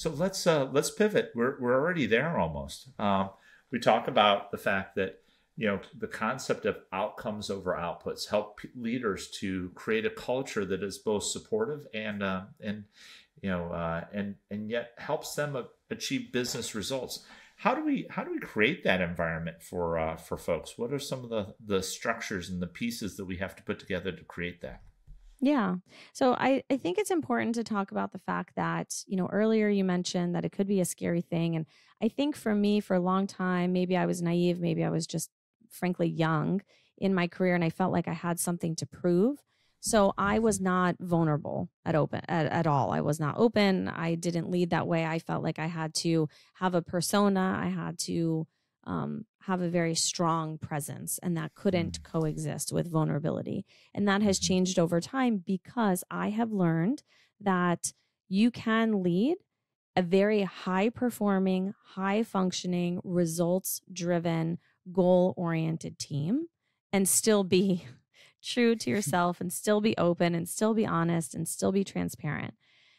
So let's uh, let's pivot. We're we're already there almost. Um, we talk about the fact that you know the concept of outcomes over outputs help leaders to create a culture that is both supportive and uh, and you know uh, and and yet helps them achieve business results how do we how do we create that environment for uh, for folks what are some of the the structures and the pieces that we have to put together to create that yeah. So I, I think it's important to talk about the fact that, you know, earlier you mentioned that it could be a scary thing. And I think for me, for a long time, maybe I was naive, maybe I was just frankly young in my career and I felt like I had something to prove. So I was not vulnerable at open at, at all. I was not open. I didn't lead that way. I felt like I had to have a persona. I had to um, have a very strong presence, and that couldn't mm. coexist with vulnerability. And that has mm-hmm. changed over time because I have learned that you can lead a very high performing, high functioning, results driven, goal oriented team and still be true to yourself and still be open and still be honest and still be transparent.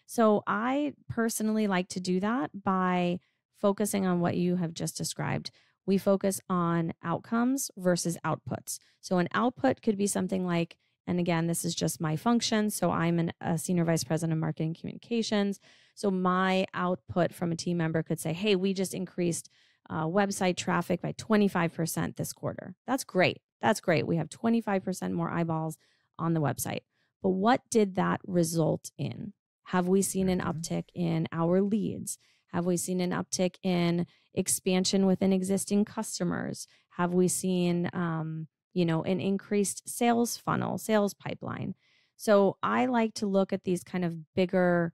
So I personally like to do that by focusing on what you have just described. We focus on outcomes versus outputs. So an output could be something like, and again, this is just my function. So I'm an, a senior vice president of marketing communications. So my output from a team member could say, hey, we just increased uh, website traffic by 25% this quarter. That's great. That's great. We have 25% more eyeballs on the website. But what did that result in? Have we seen an mm-hmm. uptick in our leads? Have we seen an uptick in expansion within existing customers? Have we seen, um, you know, an increased sales funnel, sales pipeline? So I like to look at these kind of bigger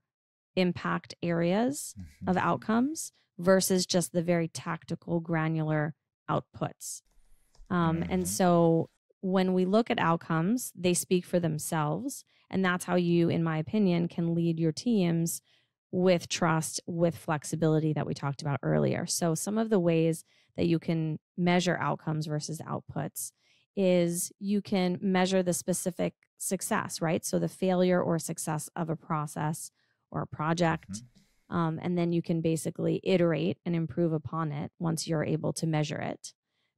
impact areas mm-hmm. of outcomes versus just the very tactical, granular outputs. Um, mm-hmm. And so when we look at outcomes, they speak for themselves. And that's how you, in my opinion, can lead your teams with trust, with flexibility that we talked about earlier. So, some of the ways that you can measure outcomes versus outputs is you can measure the specific success, right? So, the failure or success of a process or a project. Mm-hmm. Um, and then you can basically iterate and improve upon it once you're able to measure it.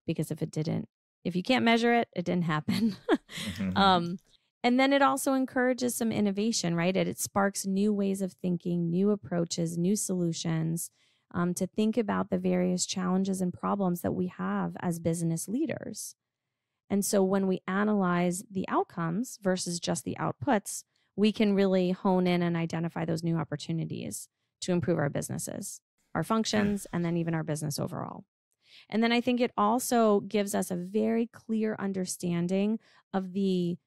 Because if it didn't, if you can't measure it, it didn't happen. mm-hmm. um, and then it also encourages some innovation, right? It, it sparks new ways of thinking, new approaches, new solutions um, to think about the various challenges and problems that we have as business leaders. And so when we analyze the outcomes versus just the outputs, we can really hone in and identify those new opportunities to improve our businesses, our functions, and then even our business overall. And then I think it also gives us a very clear understanding of the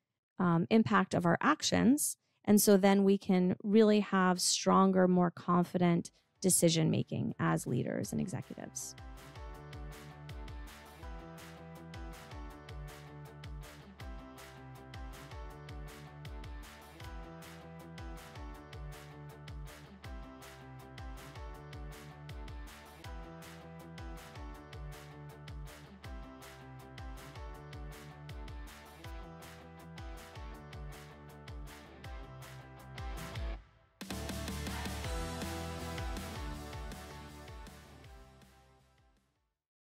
um, impact of our actions. And so then we can really have stronger, more confident decision making as leaders and executives.